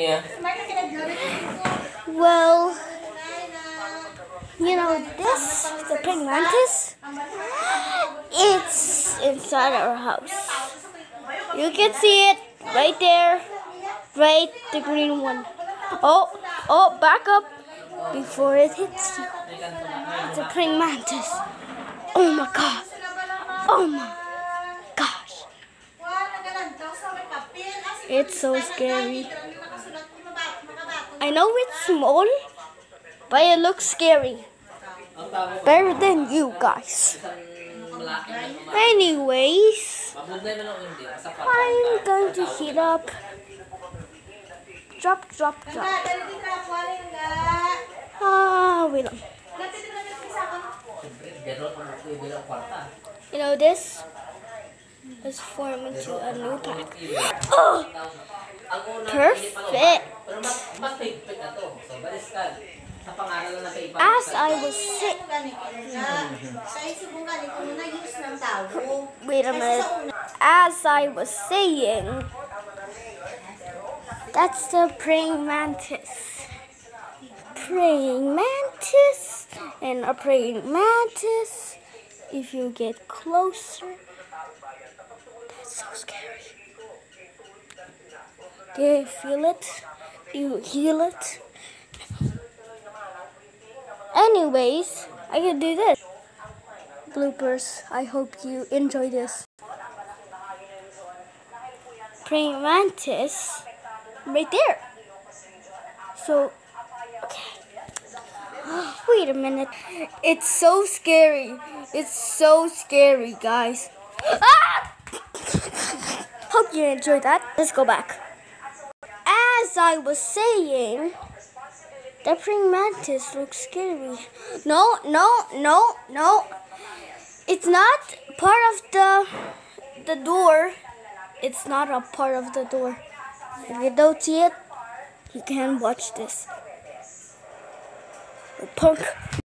niya. Well, you know this, the praying mantis, it's inside our house. You can see it right there, right, the green one. Oh, oh, back up before it hits you. It's a praying mantis. Oh my god. Oh my gosh. It's so scary. I know it's small, but it looks scary. Better than you guys. Anyways, I'm going to heat up. Drop, drop, drop. Ah, wait. You know this? Let's form into a new pack. Oh, perfect. Pero mas, mas higpit na to. So, baliskad. Sa pangalan na iba. As I was sick. Wait a minute. As I was saying, that's the praying mantis. Praying mantis and a praying mantis. If you get closer, that's so scary. Do you feel it? You heal it? Anyways, I can do this. Bloopers. I hope you enjoy this. Praying mantis right there. So, okay. Wait a minute. It's so scary. It's so scary, guys. Ah! Hope you enjoyed that. Let's go back. As I was saying, the praying mantis looks scary. No, no, no, no. It's not part of the the door. It's not a part of the door. If you don't see it, you can watch this. Punk.